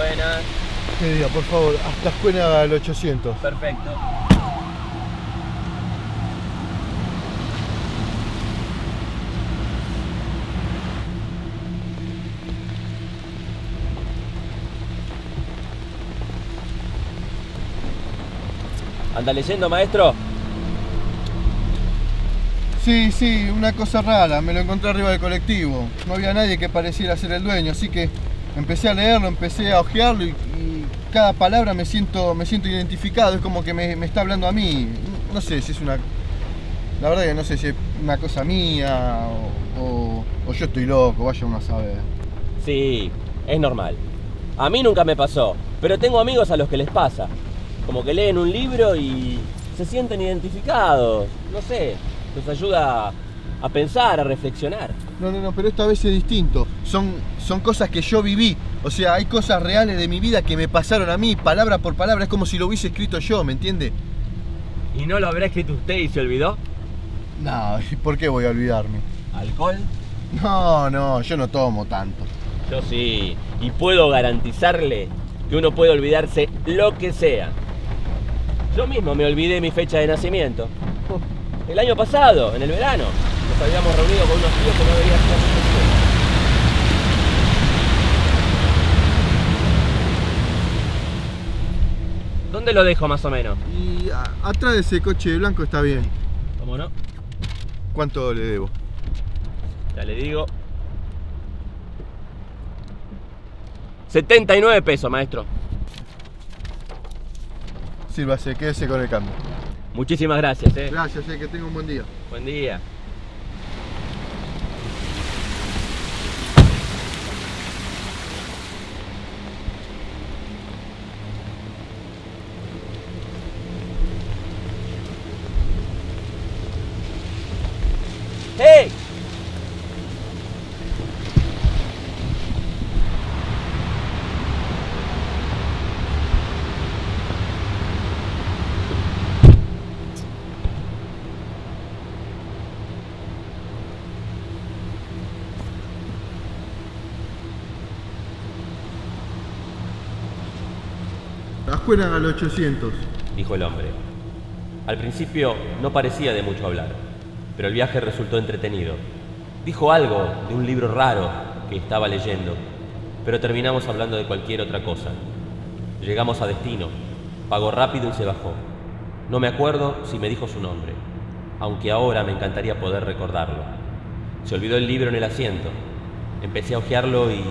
Buenas. ¿Qué día, por favor? Hasta Escuela al 800. Perfecto. ¿Anda leyendo, maestro? Sí, sí, una cosa rara. Me lo encontré arriba del colectivo. No había nadie que pareciera ser el dueño, así que empecé a leerlo, empecé a hojearlo y, cada palabra me siento, me siento identificado. Es como que me, me está hablando a mí. No sé si es una. La verdad que no sé si es una cosa mía o, o- o yo estoy loco, vaya uno a saber. Sí, es normal. A mí nunca me pasó, pero tengo amigos a los que les pasa. Como que leen un libro y se sienten identificados. No sé, los ayuda a pensar, a reflexionar. No, no, no, pero esta vez es distinto. Son, son cosas que yo viví. O sea, hay cosas reales de mi vida que me pasaron a mí, palabra por palabra. Es como si lo hubiese escrito yo, ¿me entiende? ¿Y no lo habrá escrito usted y se olvidó? No, ¿y ¿por qué voy a olvidarme? ¿Alcohol? No, no, yo no tomo tanto. Yo sí, y puedo garantizarle que uno puede olvidarse lo que sea. Yo mismo me olvidé mi fecha de nacimiento. El año pasado, en el verano, nos habíamos reunido con unos tíos que no deberían ser ¿Dónde lo dejo más o menos? Y a- atrás de ese coche blanco está bien. ¿Cómo no? ¿Cuánto le debo? Ya le digo. 79 pesos, maestro. Sírvase, quédese con el cambio. Muchísimas gracias, eh. Gracias, eh, que tenga un buen día. Buen día. ¡Hey! Afuera al 800. dijo el hombre. Al principio no parecía de mucho hablar, pero el viaje resultó entretenido. Dijo algo de un libro raro que estaba leyendo, pero terminamos hablando de cualquier otra cosa. Llegamos a destino, pagó rápido y se bajó. No me acuerdo si me dijo su nombre, aunque ahora me encantaría poder recordarlo. Se olvidó el libro en el asiento. Empecé a hojearlo y